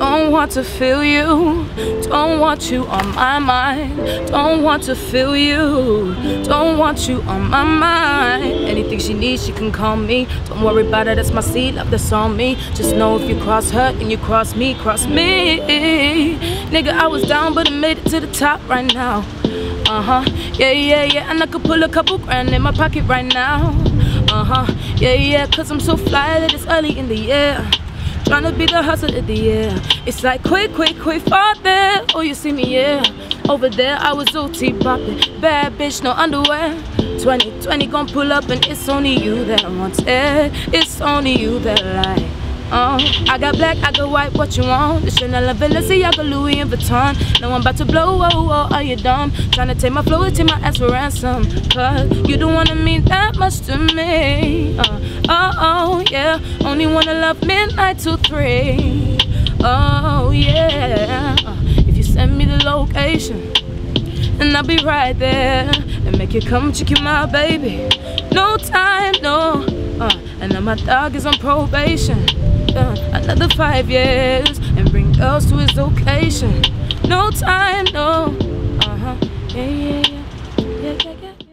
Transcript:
Don't want to feel you. Don't want you on my mind. Don't want to feel you. Don't want you on my mind. Anything she needs, she can call me. Don't worry about it, that's my seed, love that's on me. Just know if you cross her and you cross me, cross me. Nigga, I was down, but I made it to the top right now. Uh huh, yeah, yeah, yeah. And I could pull a couple grand in my pocket right now. Uh huh, yeah, yeah. Cause I'm so fly that it's early in the year. Tryna be the hustle of the year. It's like quick, quick, quick, far there. Oh, you see me, yeah. Over there, I was OT bopping. Bad bitch, no underwear. 2020 gon' pull up, and it's only you that wants it. It's only you that like. Uh, I got black, I got white, what you want? The Chanel and Balenciaga, Louis and Vuitton. Now I'm about to blow, whoa, whoa, are you dumb? Tryna take my flow, take my ass for ransom. Cause you don't wanna mean that much to me. Uh, oh, oh, yeah. Only wanna love midnight to three. Oh, yeah. If you send me the location, and I'll be right there. And make you come check you my baby. No time, no. Uh, and now my dog is on probation. Uh, another five years and bring girls to his location. No time, no. Uh huh. Yeah, yeah, yeah. Yeah, yeah, yeah.